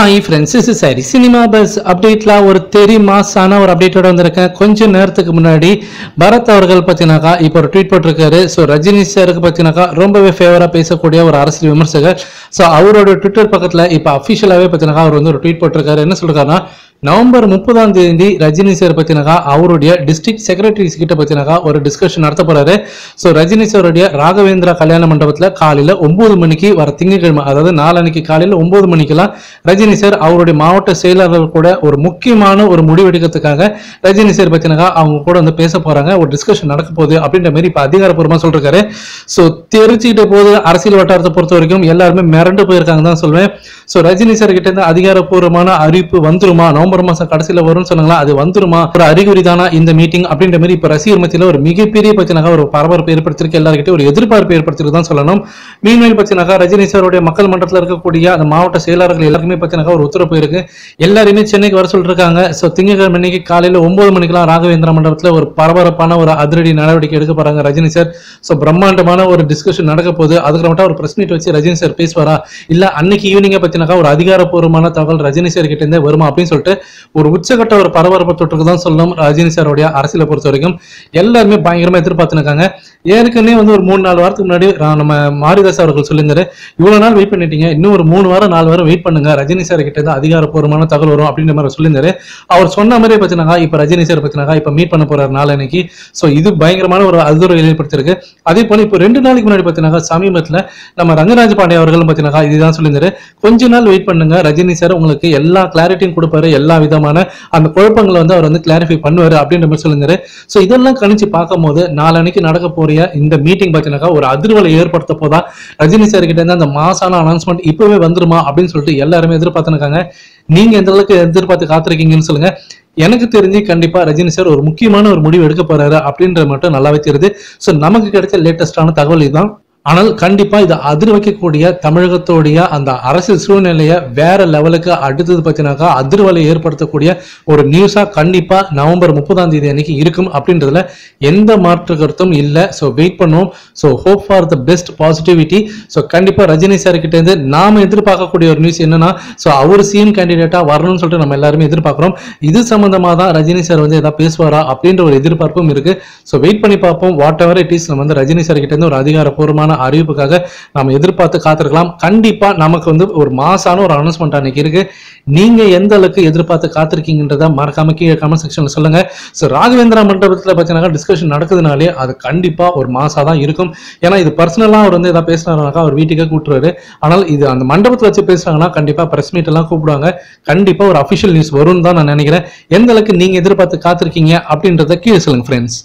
Hi friends is சரி cinema bus அப்டேட்டில் ஒரு தெரி மாசான ஒரு அப்டேட்டோட வந்திருக்கேன். கொஞ்ச நேரத்துக்கு முன்னாடி பரத் அவர்கள் பார்த்தீங்கன்னாக்கா இப்போ ஒரு ட்வீட் போட்டிருக்காரு. ஸோ ரஜினி சாருக்கு பார்த்தீங்கன்னாக்கா ரொம்பவே ஃபேவராக பேசக்கூடிய ஒரு அரசியல் விமர்சகர். ஸோ அவரோட ட்விட்டர் பக்கத்தில் இப்போ அஃபிஷியலாகவே பத்தினாக்கா அவர் வந்து ஒரு ட்வீட் போட்டிருக்காரு. என்ன சொல்கிறாருன்னா நவம்பர் முப்பதாம் தேதி ரஜினி சார் பத்தினாக்கா அவருடைய டிஸ்ட்ரிக்ட் செக்ரட்டரிஸ் கிட்ட பத்தினாக்கா ஒரு டிஸ்கஷன் நடத்த போறாரு ஸோ ரஜினி சாருடைய ராகவேந்திரா கல்யாண மண்டபத்தில் காலையில் ஒன்பது மணிக்கு வர திங்கட்கிழமை அதாவது நாளன்னைக்கு காலையில் ஒன்பது மணிக்கெல்லாம் ரஜினி சார் அவருடைய மாவட்ட செயலாளர் கூட ஒரு முக்கியமான ஒரு முடிவெடுக்கிறதுக்காக ரஜினி சார் பத்தினாக்கா அவங்க கூட வந்து பேச போறாங்க. ஒரு டிஸ்கஷன் நடக்க போகுது அப்படின்ற மாதிரி இப்போ அதிகாரப்பூர்வமாக சொல்றாரு. ஸோ தெரிஞ்சுக்கிட்ட போது அரசியல் வட்டாரத்தை பொறுத்த வரைக்கும் எல்லாருமே மிரண்டு போயிருக்காங்க தான் சொல்வேன். ஸோ ரஜினி சார் கிட்ட இருந்து அதிகாரப்பூர்வமான அறிவிப்பு வந்துருமா? நவம்பர் மாசம் கடைசியில வரும்னு சொன்னாங்களா அது வந்துருமா? ஒரு அறிகுறி தானா இந்த மீட்டிங் அப்படின்ற மாதிரி இப்ப ரசிகர் மத்தியில ஒரு மிகப்பெரிய பத்தினாக்கா ஒரு பரபரப்பு ஏற்படுத்திருக்கு எல்லாருக்கிட்ட ஒரு எதிர்பார்ப்பு ஏற்படுத்திருக்கு தான் சொல்லணும். மீன்மேல் பத்தினாக்கா ரஜினி சாருடைய மக்கள் மன்றத்தில் இருக்கக்கூடிய அந்த மாவட்ட செயலாளர்கள் எல்லாருக்குமே பத்தினாக்கா ஒரு உத்தரவு இருக்கு. எல்லாருமே சென்னைக்கு வர சொல்லிருக்காங்க. ஸோ திங்கக்கிழமை அன்னைக்கு காலையில ஒன்பது மணிக்கெல்லாம் ராகவேந்திர மண்டபத்தில் ஒரு பரபரப்பான ஒரு அதிரடி நடவடிக்கை எடுக்க போறாங்க ரஜினி சார் ஸோ பிரம்மாண்டமான ஒரு டிஸ்கஷன் நடக்க போகுது. அதுக்கு மட்டும் ஒரு பிரஸ் மீட் வச்சு ரஜினி சார் பேசுவாரா? இல்ல அன்னைக்கு ஈவினிங்கை பத்தினாக்கா ஒரு அதிகாரப்பூர்வமான தகவல் ரஜினி சார் கிட்ட இருந்தே வருமா அப்படின்னு சொல்லிட்டு ஒரு உச்சகட்ட ஒரு பரபரப்பு தொற்றுக்கு தான் சொல்லணும். ரஜினி சாருடைய அரசியலை பொறுத்த வரைக்கும் எல்லாருமே பயங்கரமா எதிர்பார்த்துருக்காங்க. ஏற்கனவே வந்து ஒரு மூணு நாலு வாரத்துக்கு முன்னாடி நம்ம மாரிதாஸ் அவர்கள் சொல்லியிருந்தாரு இவ்வளவு நாள் வெயிட் பண்ணிட்டீங்க. இன்னும் ஒரு மூணு வாரம் நாலு வாரம் வெயிட் பண்ணுங்க. ரஜினி சார் கிட்ட இருந்து அதிகாரப்பூர்வமான தகவல் வரும். அப்படின்ற மாதிரி சொல்லியிருந்தாரு. அவர் சொன்ன மாதிரியே பத்தினாங்க இப்ப ரஜினி சார் பத்தினாங்க இப்ப மீட் பண்ண போறாரு நாளன்னைக்கு. சோ இது பயங்கரமான ஒரு அதிர்வு ஏற்படுத்திருக்கு அதே போல இப்போ ரெண்டு நாளைக்கு முன்னாடி பார்த்தீங்கன்னா சமீபத்துல நம்ம ரங்கராஜ பாண்டே அவர்களும் பார்த்தீங்கன்னா இதுதான் சொல்லியிருந்தாரு. கொஞ்ச நாள் வெயிட் பண்ணுங்க. ரஜினி சார் உங்களுக்கு எல்லா கிளாரிட்டியும் கொடுப்பாரு எல்லா விதமான அந்த குழப்பங்களை வந்து அவர் வந்து கிளாரிஃபை பண்ணுவாரு அப்படின்ற மாதிரி சொல்லுங்க ஸோ இதெல்லாம் கணிச்சு பார்க்கும்போது நாளன்னைக்கு நடக்க போறிய இந்த மீட்டிங் பார்த்தீங்கன்னாக்கா ஒரு அதிர்வலை ஏற்படுத்த போதா? ரஜினி சார் கிட்ட இருந்து அந்த மாசான அனௌன்ஸ்மெண்ட் இப்பவே வந்துருமா அப்படின்னு சொல்லிட்டு எல்லாருமே எதிர்பார்த்துருக்காங்க. நீங்க எந்த அளவுக்கு எதிர்பார்த்து காத்திருக்கீங்கன்னு சொல்லுங்க. எனக்கு தெரிஞ்சு கண்டிப்பா ரஜினி சார் ஒரு முக்கியமான ஒரு முடிவு எடுக்க போறாரு அப்படின்றது மட்டும் நல்லாவே தெரியுது. ஸோ நமக்கு கிடைச்ச லேட்டஸ்டான தகவல் இதுதான். ஆனால் கண்டிப்பா இது அதிர் வைக்கக்கூடிய தமிழகத்தோடைய அந்த அரசியல் சூழ்நிலையை வேற லெவலுக்கு அடுத்தது பத்தினாக்கா அதிர்வலை ஏற்படுத்தக்கூடிய ஒரு நியூஸா கண்டிப்பா நவம்பர் முப்பதாம் தேதி அன்னைக்கு இருக்கும் அப்படின்றதுல எந்த மாற்று கருத்தும் இல்லை. ஸோ வெயிட் பண்ணுவோம். So hope for the best positivity so கண்டிப்பா ரஜினி சார் கிட்ட இருந்து நாம எதிர்பார்க்கக்கூடிய ஒரு நியூஸ் என்னன்னா ஸோ அவர் சிஎம் கேண்டிடேட்டா வரணும்னு சொல்லிட்டு நம்ம எல்லாருமே எதிர்பார்க்கிறோம். இது சம்பந்தமா தான் ரஜினி சார் வந்து ஏதாவது பேசுவாரா அப்படின்ற ஒரு எதிர்பார்ப்பும் இருக்கு. ஸோ வெயிட் பண்ணி பார்ப்போம். வாட் எவர் இட் இஸ் நம்ம வந்து ரஜினி சார் கிட்ட இருந்து ஒரு அதிகாரப்பூர்வமான அறிவிப்புக்காக நம்ம எதிர்பார்த்து காத்திருக்கலாம். கண்டிப்பா நமக்கு வந்து ஒரு மாசான ஒரு அனௌன்ஸ்மெண்ட் அன்னைக்கு இருக்கு. நீங்க எந்த அளவுக்கு எதிர்பார்த்து காத்திருக்கீங்கன்றத மறக்காம கீழே கமெண்ட் செக்ஷனில் சொல்லுங்க. ஸோ ராகவேந்திரா மண்டபத்தில் பார்த்தீங்கன்னா டிஸ்கஷன் நடக்குதுனாலே அது கண்டிப்பா ஒரு மாசா தான் இருக்கும். ஏன்னா இது பர்சனலாக அவர் வந்து எதாவது பேசினாருனாக்கா அவர் வீட்டுக்கே கூட்டுருவாரு. ஆனால் இது அந்த மண்டபத்தில் வச்சு பேசுறாங்கன்னா கண்டிப்பா பிரஸ் மீட் எல்லாம் கூப்பிடுவாங்க. கண்டிப்பா ஒரு அஃபிஷியல் நியூஸ் வரும்னு தான் நான் நினைக்கிறேன். எந்த அளவுக்கு நீங்க எதிர்பார்த்து காத்திருக்கீங்க அப்படின்றத கீழே சொல்லுங்க ஃப்ரெண்ட்ஸ்